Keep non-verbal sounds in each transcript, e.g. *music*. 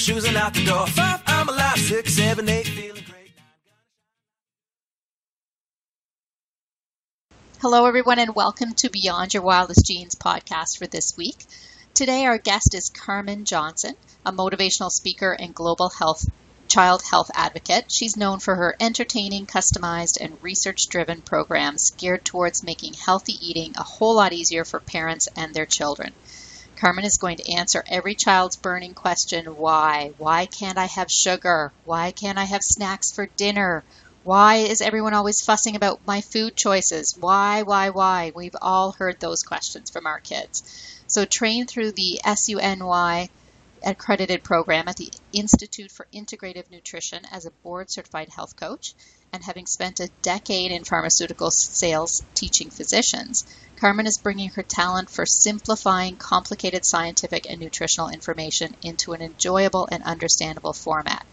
shoes and out the door. Five, I'm alive. Six, seven, eight, feeling great. Hello, everyone, and welcome to Beyond Your Wildest Genes podcast for this week. Today, our guest is Carmen Johnson, a motivational speaker and global health child health advocate. She's known for her entertaining, customized, and research driven programs geared towards making healthy eating a whole lot easier for parents and their children. Carmen is going to answer every child's burning question why? Why can't I have sugar? Why can't I have snacks for dinner? Why is everyone always fussing about my food choices? Why, why, why? We've all heard those questions from our kids. So train through the SUNY accredited program at the Institute for Integrative Nutrition as a board certified health coach and having spent a decade in pharmaceutical sales teaching physicians, Carmen is bringing her talent for simplifying complicated scientific and nutritional information into an enjoyable and understandable format.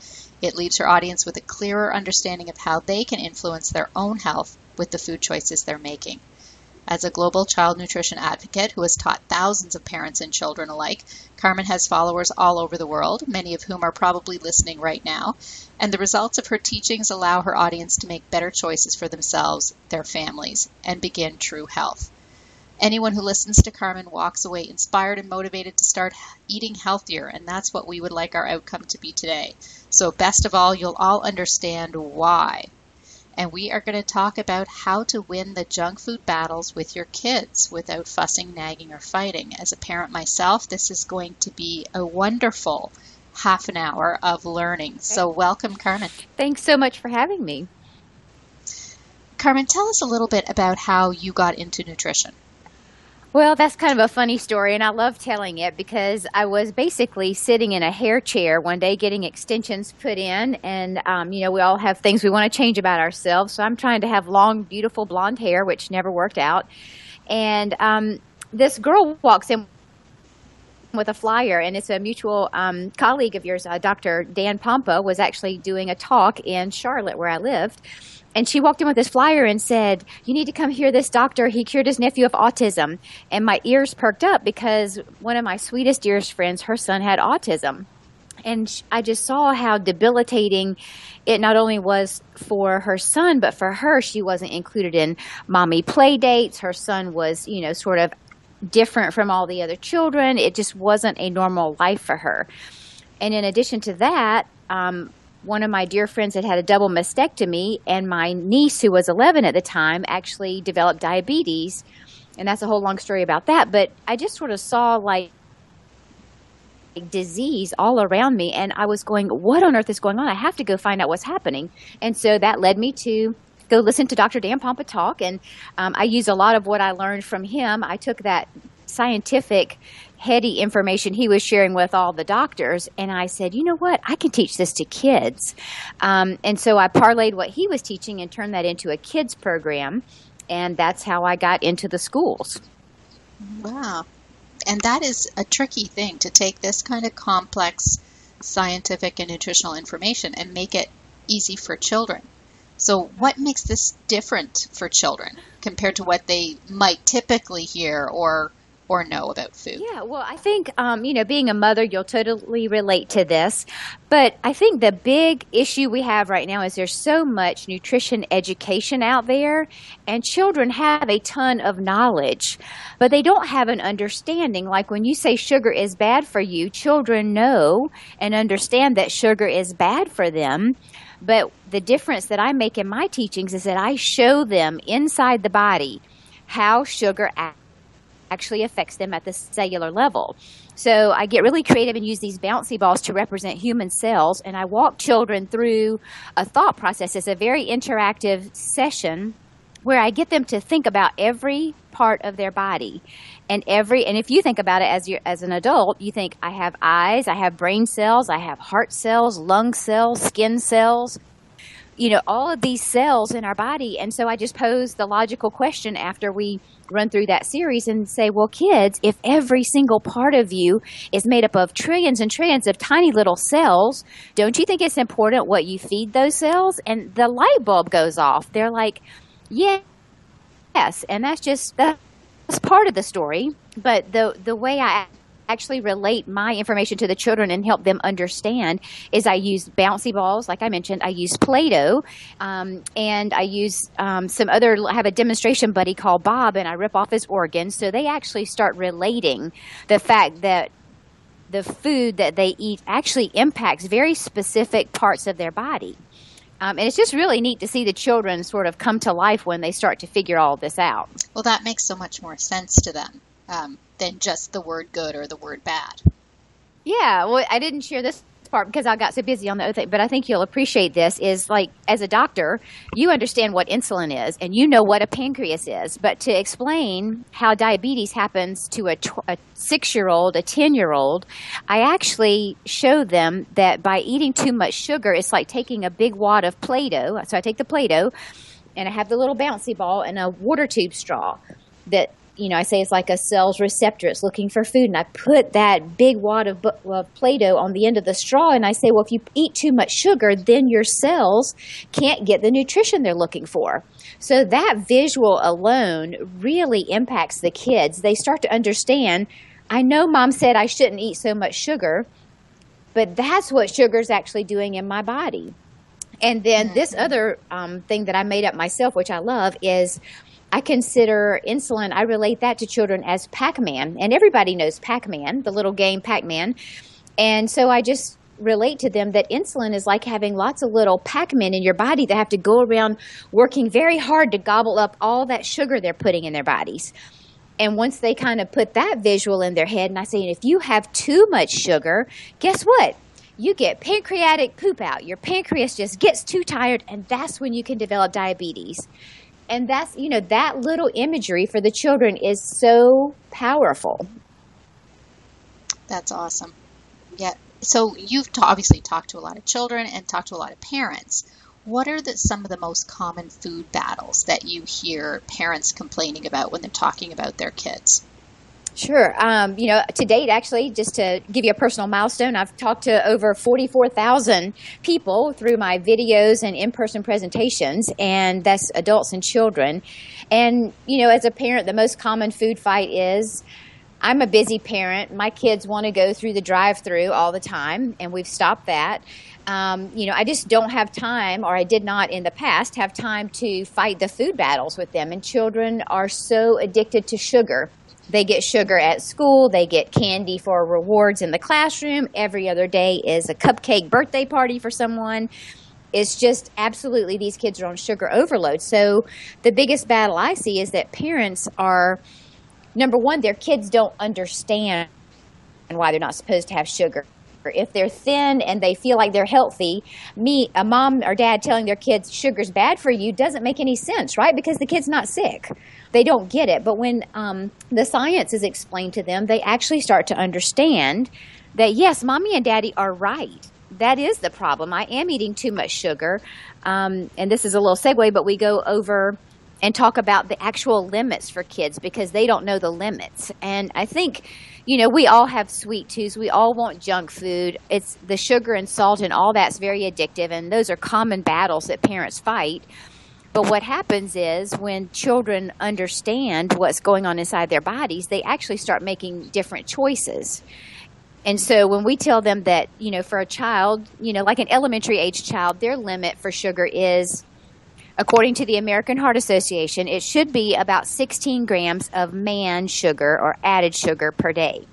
It leaves her audience with a clearer understanding of how they can influence their own health with the food choices they're making. As a global child nutrition advocate who has taught thousands of parents and children alike, Carmen has followers all over the world, many of whom are probably listening right now, and the results of her teachings allow her audience to make better choices for themselves, their families, and begin true health. Anyone who listens to Carmen walks away inspired and motivated to start eating healthier, and that's what we would like our outcome to be today. So, best of all, you'll all understand why and we are going to talk about how to win the junk food battles with your kids without fussing, nagging, or fighting. As a parent myself, this is going to be a wonderful half an hour of learning. Okay. So, welcome, Carmen. Thanks so much for having me. Carmen, tell us a little bit about how you got into nutrition. Well, that's kind of a funny story, and I love telling it because I was basically sitting in a hair chair one day getting extensions put in, and um, you know we all have things we want to change about ourselves. So I'm trying to have long, beautiful blonde hair, which never worked out. And um, this girl walks in with a flyer, and it's a mutual um, colleague of yours, uh, Dr. Dan Pompa, was actually doing a talk in Charlotte, where I lived and she walked in with this flyer and said, You need to come hear this doctor. He cured his nephew of autism. And my ears perked up because one of my sweetest, dearest friends, her son had autism. And I just saw how debilitating it not only was for her son, but for her, she wasn't included in mommy play dates. Her son was, you know, sort of different from all the other children. It just wasn't a normal life for her. And in addition to that, um, one of my dear friends had had a double mastectomy, and my niece, who was 11 at the time, actually developed diabetes. And that's a whole long story about that. But I just sort of saw like disease all around me, and I was going, What on earth is going on? I have to go find out what's happening. And so that led me to go listen to Dr. Dan Pompa talk. And um, I used a lot of what I learned from him. I took that scientific heady information he was sharing with all the doctors. And I said, you know what? I can teach this to kids. Um, and so I parlayed what he was teaching and turned that into a kids program. And that's how I got into the schools. Wow. And that is a tricky thing to take this kind of complex scientific and nutritional information and make it easy for children. So, what makes this different for children compared to what they might typically hear or or know about food? Yeah, well, I think, um, you know, being a mother, you'll totally relate to this. But I think the big issue we have right now is there's so much nutrition education out there, and children have a ton of knowledge, but they don't have an understanding. Like when you say sugar is bad for you, children know and understand that sugar is bad for them. But the difference that I make in my teachings is that I show them inside the body how sugar acts actually affects them at the cellular level. So I get really creative and use these bouncy balls to represent human cells, and I walk children through a thought process. It's a very interactive session where I get them to think about every part of their body and every and if you think about it as you as an adult you think i have eyes i have brain cells i have heart cells lung cells skin cells you know all of these cells in our body and so i just pose the logical question after we run through that series and say, well, kids, if every single part of you is made up of trillions and trillions of tiny little cells, don't you think it's important what you feed those cells? And the light bulb goes off. They're like, yeah, yes. And that's just, that's part of the story. But the, the way I actually relate my information to the children and help them understand is I use bouncy balls, like I mentioned. I use Play-Doh, um, and I use um, some other. I have a demonstration buddy called Bob, and I rip off his organs. So they actually start relating the fact that the food that they eat actually impacts very specific parts of their body. Um, and it's just really neat to see the children sort of come to life when they start to figure all this out. Well, that makes so much more sense to them um, than just the word good or the word bad. Yeah, well, I didn't share this part because I got so busy on the other thing, but I think you'll appreciate this is like as a doctor, you understand what insulin is and you know what a pancreas is, but to explain how diabetes happens to a, tw- a 6-year-old, a 10-year-old, I actually show them that by eating too much sugar, it's like taking a big wad of Play-Doh. So I take the Play-Doh and I have the little bouncy ball and a water tube straw that you know, I say it's like a cell's receptor. It's looking for food. And I put that big wad of, of Play Doh on the end of the straw. And I say, well, if you eat too much sugar, then your cells can't get the nutrition they're looking for. So that visual alone really impacts the kids. They start to understand I know mom said I shouldn't eat so much sugar, but that's what sugar's actually doing in my body. And then this other um, thing that I made up myself, which I love, is I consider insulin, I relate that to children as Pac Man. And everybody knows Pac Man, the little game Pac Man. And so I just relate to them that insulin is like having lots of little Pac-Men in your body that have to go around working very hard to gobble up all that sugar they're putting in their bodies. And once they kind of put that visual in their head, and I say, if you have too much sugar, guess what? You get pancreatic poop out. Your pancreas just gets too tired, and that's when you can develop diabetes and that's you know that little imagery for the children is so powerful. That's awesome. Yeah. So you've obviously talked to a lot of children and talked to a lot of parents. What are the, some of the most common food battles that you hear parents complaining about when they're talking about their kids Sure. Um, you know, to date, actually, just to give you a personal milestone, I've talked to over 44,000 people through my videos and in person presentations, and that's adults and children. And, you know, as a parent, the most common food fight is I'm a busy parent. My kids want to go through the drive through all the time, and we've stopped that. Um, you know, I just don't have time, or I did not in the past have time to fight the food battles with them. And children are so addicted to sugar they get sugar at school, they get candy for rewards in the classroom. Every other day is a cupcake birthday party for someone. It's just absolutely these kids are on sugar overload. So the biggest battle I see is that parents are number one, their kids don't understand why they're not supposed to have sugar if they're thin and they feel like they're healthy, me, a mom or dad telling their kids sugar's bad for you doesn't make any sense, right? Because the kid's not sick. They don't get it. But when um, the science is explained to them, they actually start to understand that yes, mommy and daddy are right. That is the problem. I am eating too much sugar. Um, and this is a little segue, but we go over and talk about the actual limits for kids because they don't know the limits. And I think you know, we all have sweet tooths. We all want junk food. It's the sugar and salt and all that's very addictive, and those are common battles that parents fight. But what happens is when children understand what's going on inside their bodies, they actually start making different choices. And so when we tell them that, you know, for a child, you know, like an elementary age child, their limit for sugar is According to the American Heart Association, it should be about 16 grams of man sugar or added sugar per day.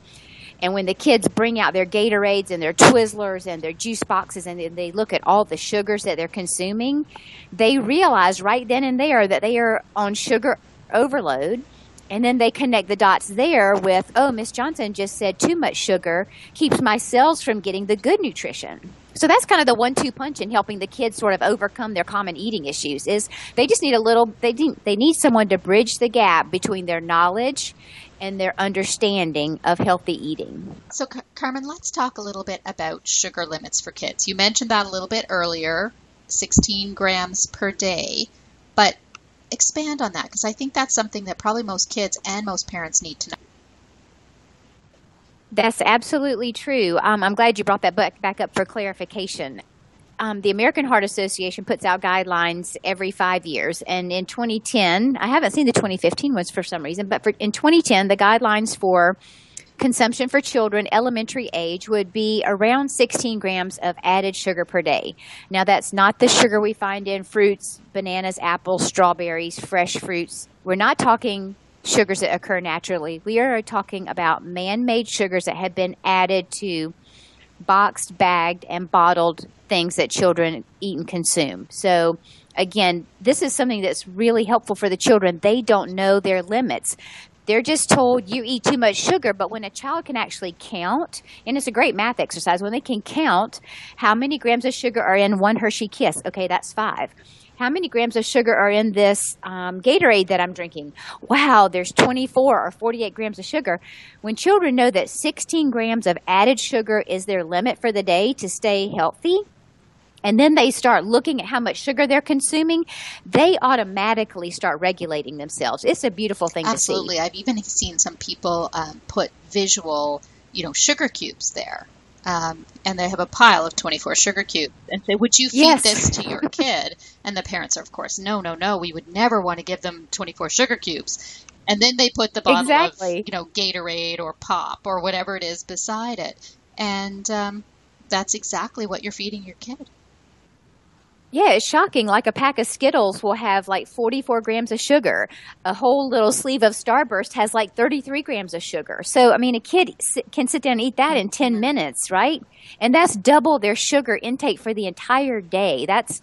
And when the kids bring out their Gatorades and their Twizzlers and their juice boxes and they look at all the sugars that they're consuming, they realize right then and there that they are on sugar overload. And then they connect the dots there with, oh, Miss Johnson just said too much sugar keeps my cells from getting the good nutrition. So that's kind of the one-two punch in helping the kids sort of overcome their common eating issues. Is they just need a little they need, they need someone to bridge the gap between their knowledge and their understanding of healthy eating. So Carmen, let's talk a little bit about sugar limits for kids. You mentioned that a little bit earlier, 16 grams per day, but expand on that because I think that's something that probably most kids and most parents need to know. That's absolutely true. Um, I'm glad you brought that back up for clarification. Um, the American Heart Association puts out guidelines every five years. And in 2010, I haven't seen the 2015 ones for some reason, but for, in 2010, the guidelines for consumption for children elementary age would be around 16 grams of added sugar per day. Now, that's not the sugar we find in fruits, bananas, apples, strawberries, fresh fruits. We're not talking sugars that occur naturally. We are talking about man made sugars that have been added to boxed, bagged, and bottled things that children eat and consume. So, again, this is something that's really helpful for the children. They don't know their limits. They're just told you eat too much sugar, but when a child can actually count, and it's a great math exercise, when they can count how many grams of sugar are in one Hershey Kiss, okay, that's five how many grams of sugar are in this um, Gatorade that I'm drinking? Wow, there's 24 or 48 grams of sugar. When children know that 16 grams of added sugar is their limit for the day to stay healthy, and then they start looking at how much sugar they're consuming, they automatically start regulating themselves. It's a beautiful thing Absolutely. to see. Absolutely. I've even seen some people um, put visual, you know, sugar cubes there um, and they have a pile of 24 sugar cubes and say, Would you feed Yes. this to your *laughs* kid? And the parents are, of course, No, no, no, we would never want to give them 24 sugar cubes. And then they put the bottle Exactly. of, you know, Gatorade or pop or whatever it is beside it. And um, that's exactly what you're feeding your kid. Yeah, it's shocking. Like a pack of Skittles will have like 44 grams of sugar. A whole little sleeve of Starburst has like 33 grams of sugar. So, I mean, a kid can sit down and eat that in 10 minutes, right? And that's double their sugar intake for the entire day. That's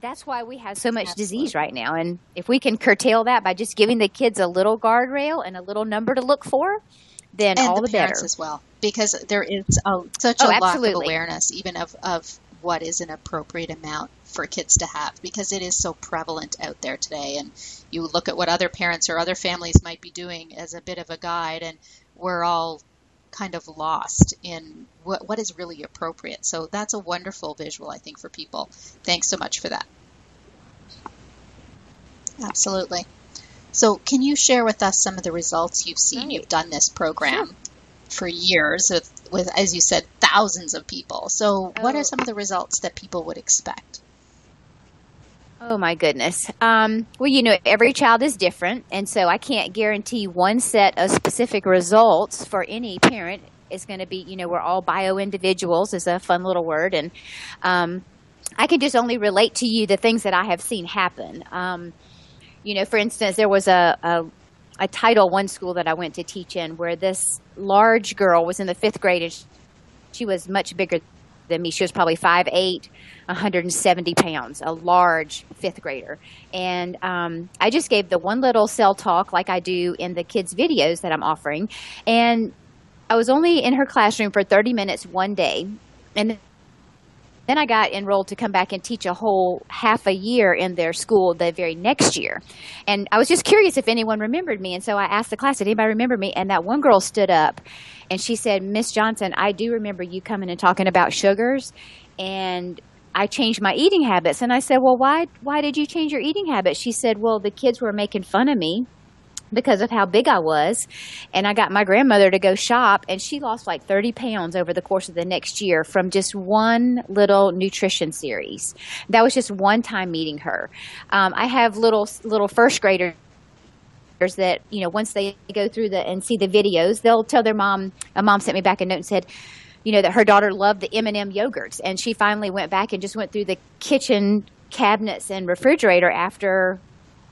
that's why we have so much disease right now. And if we can curtail that by just giving the kids a little guardrail and a little number to look for, then and all the, the, better. as well, because there is a, such Oh, a lack of awareness, even of, of what is an appropriate amount for kids to have, because it is so prevalent out there today. And you look at what other parents or other families might be doing as a bit of a guide, and we're all kind of lost in what, what is really appropriate. So that's a wonderful visual, I think, for people. Thanks so much for that. Absolutely. So, can you share with us some of the results you've seen? Right. You've done this program for years with, with, as you said, thousands of people. So, what Oh. are some of the results that people would expect? Oh my goodness. Um, well, you know, every child is different, and so I can't guarantee one set of specific results for any parent. Is going to be, you know, we're all bio individuals is a fun little word, and um, I can just only relate to you the things that I have seen happen. Um, you know, for instance, there was a, a a Title One school that I went to teach in where this large girl was in the fifth grade, and she was much bigger than me. She was probably 5'8", 170 pounds, a large fifth grader. And um, I just gave the one little cell talk like I do in the kids' videos that I'm offering. And I was only in her classroom for 30 minutes one day. And then I got enrolled to come back and teach a whole half a year in their school the very next year. And I was just curious if anyone remembered me. And so I asked the class, did anybody remember me? And that one girl stood up and she said, Miss Johnson, I do remember you coming and talking about sugars. And I changed my eating habits. And I said, Well, why, why did you change your eating habits? She said, Well, the kids were making fun of me because of how big I was. And I got my grandmother to go shop, and she lost like 30 pounds over the course of the next year from just one little nutrition series. That was just one time meeting her. Um, I have little little first graders that you know once they go through the and see the videos, they'll tell their mom. A mom sent me back a note and said. You know that her daughter loved the M&M yogurts, and she finally went back and just went through the kitchen cabinets and refrigerator after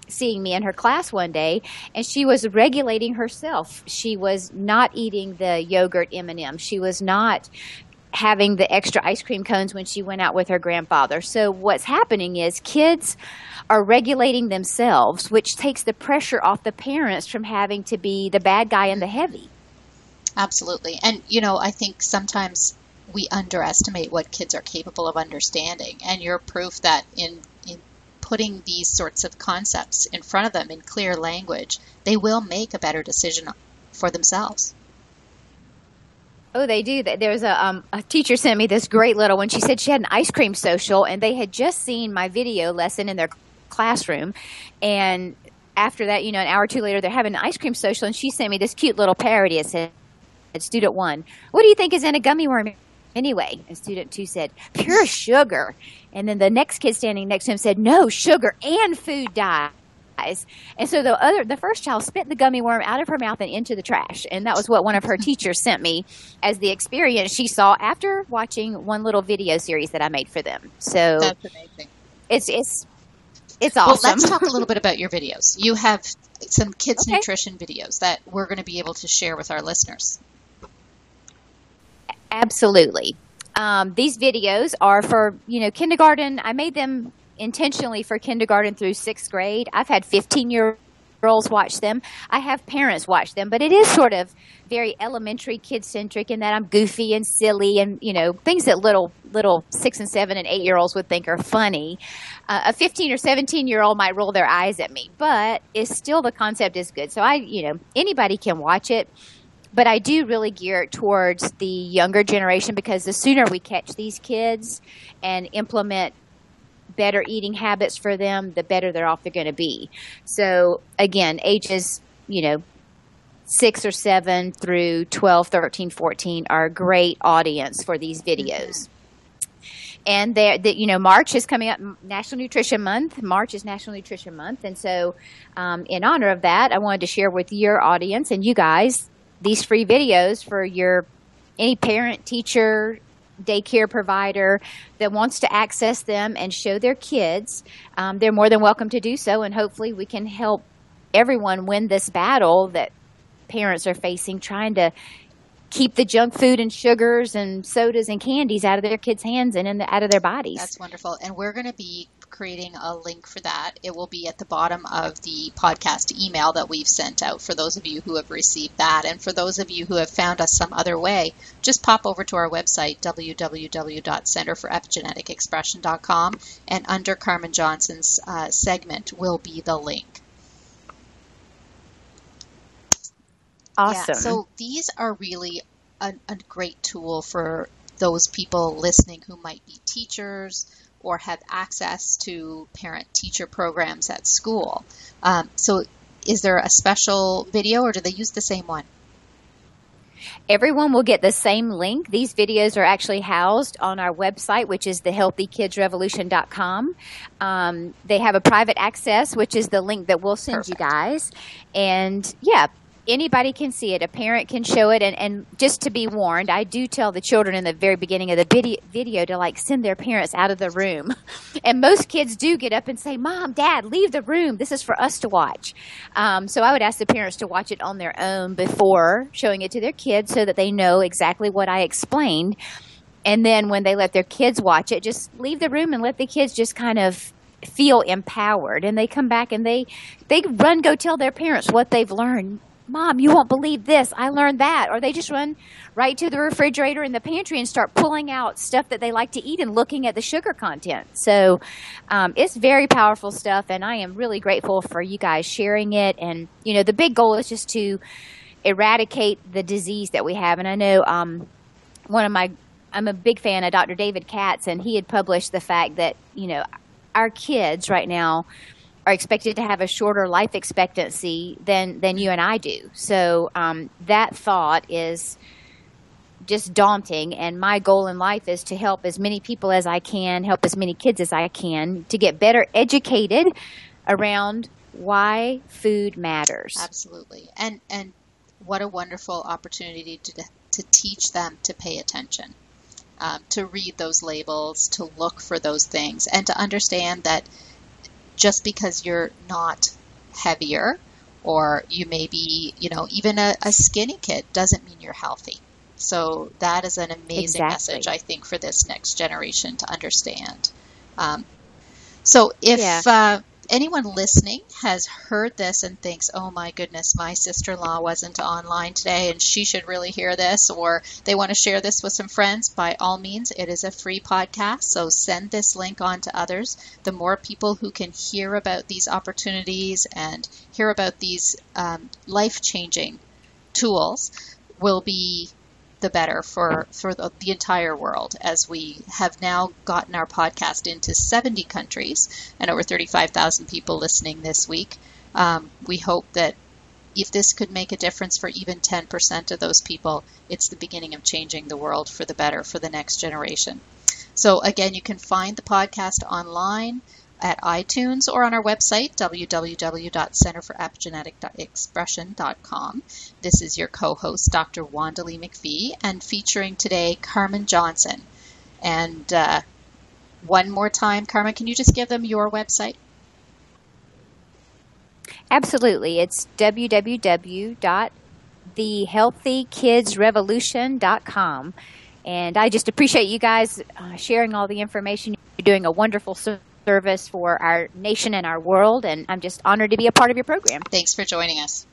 seeing me in her class one day and she was regulating herself she was not eating the yogurt m&m she was not having the extra ice cream cones when she went out with her grandfather so what's happening is kids are regulating themselves which takes the pressure off the parents from having to be the bad guy and the heavy Absolutely. And, you know, I think sometimes we underestimate what kids are capable of understanding. And you're proof that in, in putting these sorts of concepts in front of them in clear language, they will make a better decision for themselves. Oh, they do. There was a, um, a teacher sent me this great little one. She said she had an ice cream social, and they had just seen my video lesson in their classroom. And after that, you know, an hour or two later, they're having an ice cream social, and she sent me this cute little parody. It said, "Student one, what do you think is in a gummy worm?" Anyway, and student two said, "Pure sugar." And then the next kid standing next to him said, "No, sugar and food dye." And so the other, the first child spit the gummy worm out of her mouth and into the trash. And that was what one of her teachers sent me as the experience she saw after watching one little video series that I made for them. So That's amazing. it's it's it's awesome. Well, let's talk a little bit about your videos. You have some kids Okay. nutrition videos that we're going to be able to share with our listeners. Absolutely. Um, these videos are for you know kindergarten. I made them intentionally for kindergarten through sixth grade. I've had 15 year olds watch them. I have parents watch them, but it is sort of very elementary kid centric in that I'm goofy and silly and you know things that little little six and seven and eight year olds would think are funny. Uh, a 15 or 17 year old might roll their eyes at me, but it's still the concept is good. So I you know anybody can watch it but I do really gear it towards the younger generation because the sooner we catch these kids and implement better eating habits for them, the better they're off they're going to be. So again, ages, you know, six or seven through 12, 13, 14 are a great audience for these videos. And there, that you know, March is coming up, National Nutrition Month. March is National Nutrition Month, and so, um, in honor of that, I wanted to share with your audience and you guys these free videos for your any parent, teacher, daycare provider that wants to access them and show their kids. Um, they're more than welcome to do so, and hopefully, we can help everyone win this battle that parents are facing trying to keep the junk food and sugars and sodas and candies out of their kids' hands and in the, out of their bodies. That's wonderful. And we're going to be creating a link for that. It will be at the bottom of the podcast email that we've sent out for those of you who have received that. And for those of you who have found us some other way, just pop over to our website, www.centerforepigeneticexpression.com, and under Carmen Johnson's uh, segment will be the link. Awesome. Yeah, so these are really a, a great tool for those people listening who might be teachers or have access to parent teacher programs at school. Um, so, is there a special video or do they use the same one? Everyone will get the same link. These videos are actually housed on our website, which is thehealthykidsrevolution.com. Um, they have a private access, which is the link that we'll send you guys. And yeah, anybody can see it. A parent can show it. And, and just to be warned, I do tell the children in the very beginning of the video, to like send their parents out of the room. *laughs* And most kids do get up and say, Mom, Dad, leave the room. This is for us to watch. Um, so I would ask the parents to watch it on their own before showing it to their kids so that they know exactly what I explained. And then when they let their kids watch it, just leave the room and let the kids just kind of feel empowered. And they come back and they they run go tell their parents what they've learned. Mom, you won't believe this. I learned that. Or they just run right to the refrigerator in the pantry and start pulling out stuff that they like to eat and looking at the sugar content. So um, it's very powerful stuff, and I am really grateful for you guys sharing it. And, you know, the big goal is just to eradicate the disease that we have. And I know um, one of my, I'm a big fan of Dr. David Katz, and he had published the fact that, you know, our kids right now are expected to have a shorter life expectancy than than you and I do. So um, that thought is just daunting. And my goal in life is to help as many people as I can, help as many kids as I can to get better educated around why food matters. Absolutely. And and what a wonderful opportunity to to teach them to pay attention, um, to read those labels, to look for those things, and to understand that just because you're not heavier or you may be, you know, even a, a skinny kid doesn't mean you're healthy. So that is an amazing Exactly. message, I think, for this next generation to understand. Um, so if Yeah. uh, anyone listening has heard this and thinks, oh my goodness, my sister in law wasn't online today and she should really hear this, or they want to share this with some friends, by all means, it is a free podcast. So send this link on to others. The more people who can hear about these opportunities and hear about these um, life changing tools will be the better for, for the, the entire world as we have now gotten our podcast into 70 countries and over 35,000 people listening this week. Um, we hope that if this could make a difference for even 10% of those people, it's the beginning of changing the world for the better for the next generation. So, again, you can find the podcast online. At iTunes or on our website, www.centerforepigeneticexpression.com. This is your co-host, Dr. Wanda Lee and featuring today Carmen Johnson. And uh, one more time, Carmen, can you just give them your website? Absolutely. It's www.thehealthykidsrevolution.com. And I just appreciate you guys uh, sharing all the information. You're doing a wonderful service for our nation and our world, and I'm just honored to be a part of your program. Thanks for joining us.